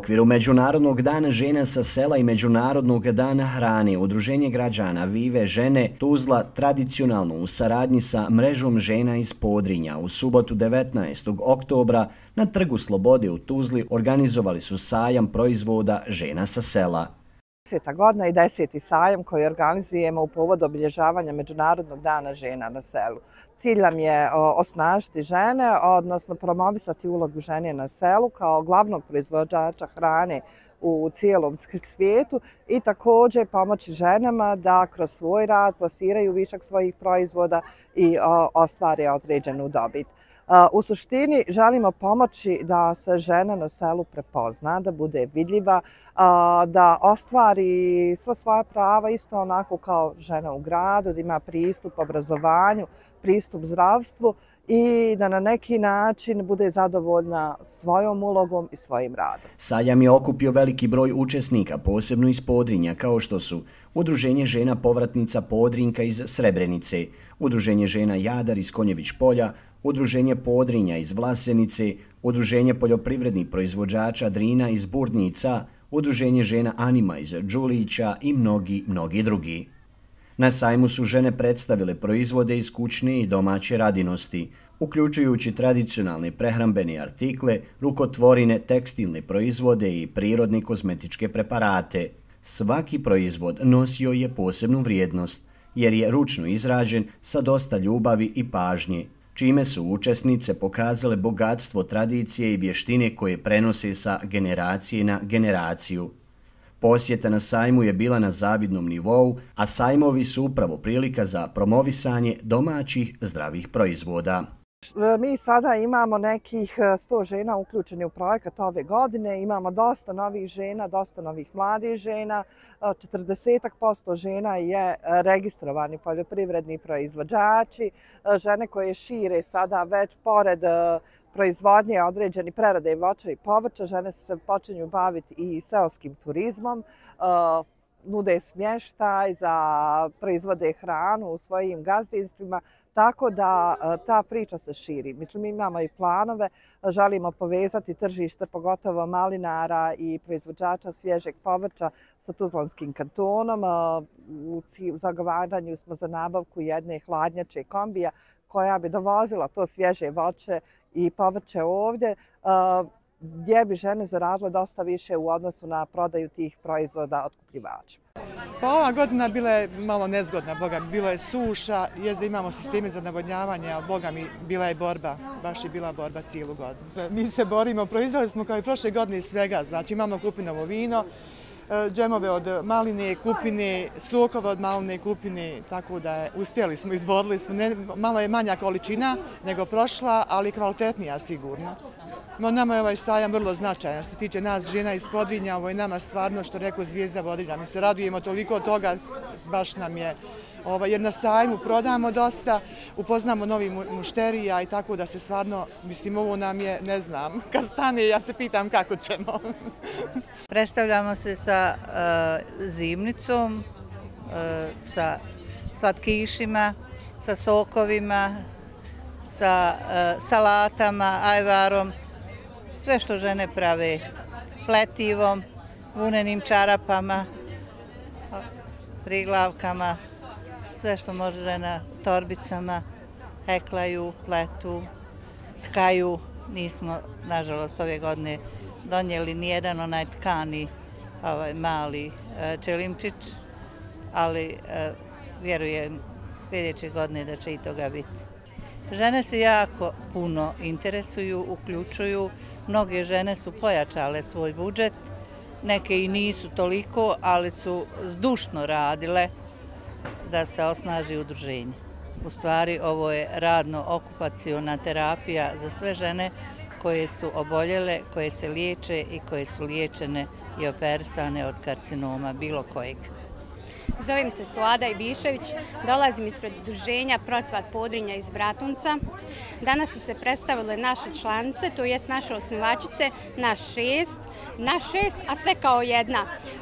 okviru Međunarodnog dana žena sa sela i Međunarodnog dana hrane, Udruženje građana Vive žene Tuzla tradicionalno u saradnji sa mrežom žena iz Podrinja u subotu 19. oktobra na Trgu Slobode u Tuzli organizovali su sajam proizvoda žena sa sela. Sveta godina i deseti sajam koji organizujemo u povodu obilježavanja Međunarodnog dana žena na selu. Cilj nam je osnažiti žene, odnosno promovisati ulogu žene na selu kao glavnog proizvođača hrane u cijelom svijetu i također pomoći ženama da kroz svoj rad plasiraju višak svojih proizvoda i ostvare određenu dobit. U suštini želimo pomoći da se žena na selu prepozna, da bude vidljiva, da ostvari sva svoja prava isto onako kao žena u gradu, da ima pristup obrazovanju, pristup zdravstvu i da na neki način bude zadovoljna svojom ulogom i svojim radom. Sajam je okupio veliki broj učesnika, posebno iz Podrinja, kao što su Udruženje žena povratnica Podrinka iz Srebrenice, Udruženje žena Jadar iz Konjević polja, Udruženje Podrinja iz Vlasenice, Udruženje poljoprivrednih proizvođača Drina iz Burdnica, Udruženje žena Anima iz Đulića i mnogi, mnogi drugi. Na sajmu su žene predstavile proizvode iz kućne i domaće radinosti, uključujući tradicionalne prehrambene artikle, rukotvorine, tekstilne proizvode i prirodne kozmetičke preparate. Svaki proizvod nosio je posebnu vrijednost, jer je ručno izrađen sa dosta ljubavi i pažnje, čime su učesnice pokazale bogatstvo tradicije i vještine koje prenose sa generacije na generaciju. Posjeta na sajmu je bila na zavidnom nivou, a sajmovi su upravo prilika za promovisanje domaćih zdravih proizvoda. E, mi sada imamo nekih e, 100 žena uključeni u projekat ove godine. Imamo dosta novih žena, dosta novih mladih žena. E, 40% žena je registrovani poljoprivredni proizvođači. Žene koje šire sada već pored proizvodnje određeni prerade voća i povrća. Žene se počinju baviti i seoskim turizmom, nude smještaj za proizvode hranu u svojim gazdinstvima, tako da e, ta priča se širi. Mislim, imamo i planove, želimo povezati tržište, pogotovo malinara i proizvođača svježeg povrća sa Tuzlanskim kantonom. E, u zagovaranju smo za nabavku jedne hladnjače kombija koja bi dovozila to svježe voće i povrće ovdje, e, gdje bi žene zaradile dosta više u odnosu na prodaju tih proizvoda od. Pa ova godina bila je malo nezgodna, boga mi, bila je suša, jes da imamo sisteme za navodnjavanje, ali boga mi, bila je borba, baš je bila borba cijelu godinu. Mi se borimo, proizvali smo kao i prošle godine svega, znači imamo kupinovo vino, e, džemove od maline, kupine, sokova od maline, kupine, tako da uspjeli smo, izborili smo. Malo je manja količina nego prošla, ali kvalitetnija sigurno. Nama je ovaj stajam vrlo značajan što tiče nas žena iz Podrinja, ovo je nama stvarno što rekao zvijezda Vodrinja. Mi se radujemo toliko od toga, baš nam je Ovaj, jer na sajmu prodamo dosta, upoznamo novi mušterija i tako da se stvarno, mislim, ovo nam je, ne znam, kad stane ja se pitam kako ćemo. Predstavljamo se sa eh, zimnicom, eh, sa slatkišima, sa sokovima, sa eh, salatama, ajvarom, sve što žene prave, pletivom, vunenim čarapama, priglavkama, sve što može žena torbicama, heklaju, pletu, tkaju. Nismo, nažalost, ove godine donijeli nijedan onaj tkani ovaj, mali e, čelimčić, ali e, vjerujem sljedeće godine da će i toga biti. Žene se jako puno interesuju, uključuju. Mnoge žene su pojačale svoj budžet, neke i nisu toliko, ali su zdušno radile da se osnaži udruženje. U stvari ovo je radno-okupaciona terapija za sve žene koje su oboljele, koje se liječe i koje su liječene i operisane od karcinoma bilo kojeg. Zovem se Suada Ibišević, dolazim ispred predruženja Procvat Podrinja iz Bratunca. Danas su se predstavile naše članice, to jest naše osnivačice, naš šest, na šest, a sve kao jedna.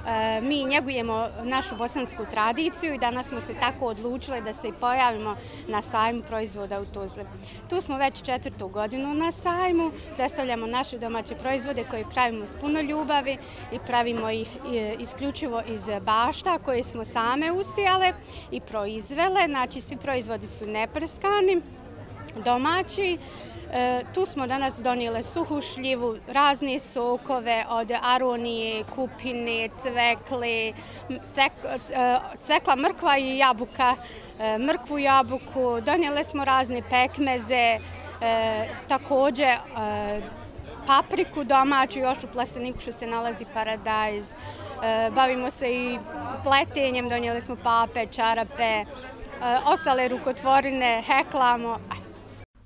E, mi njegujemo našu bosansku tradiciju i danas smo se tako odlučile da se pojavimo na sajmu proizvoda u Tuzli. Tu smo već četvrtu godinu na sajmu, predstavljamo naše domaće proizvode koje pravimo s puno ljubavi i pravimo ih e, isključivo iz bašta koje smo same usijale i proizvele. Znači, svi proizvodi su neprskani, domaći. E, tu smo danas donijele suhu šljivu, razne sokove od aronije, kupine, cvekle, e, cvekla mrkva i jabuka, e, mrkvu jabuku. Donijele smo razne pekmeze, e, također e, papriku domaću, još u plaseniku što se nalazi paradajz. Bavimo se i pletenjem, donijeli smo pape, čarape, eh, ostale rukotvorine, heklamo.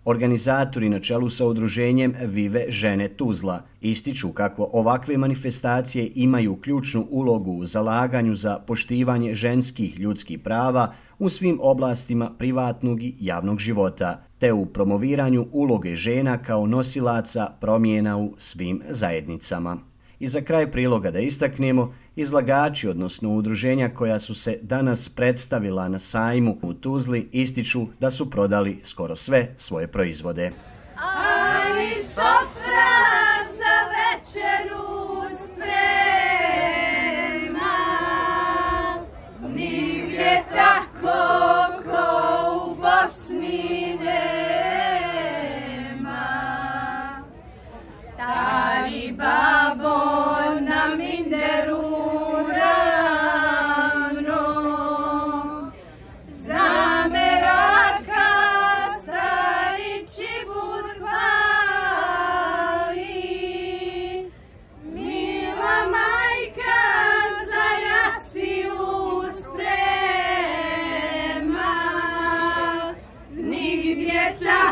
Organizatori na čelu sa udruženjem Vive žene Tuzla ističu kako ovakve manifestacije imaju ključnu ulogu u zalaganju za poštivanje ženskih ljudskih prava u svim oblastima privatnog i javnog života, te u promoviranju uloge žena kao nosilaca promjena u svim zajednicama. I za kraj priloga da istaknemo, izlagači, odnosno udruženja koja su se danas predstavila na sajmu u Tuzli, ističu da su prodali skoro sve svoje proizvode. Tesla.